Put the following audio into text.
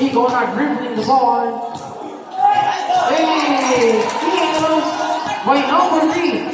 He going out dribbling the ball. Hey, he is. Wait, number three.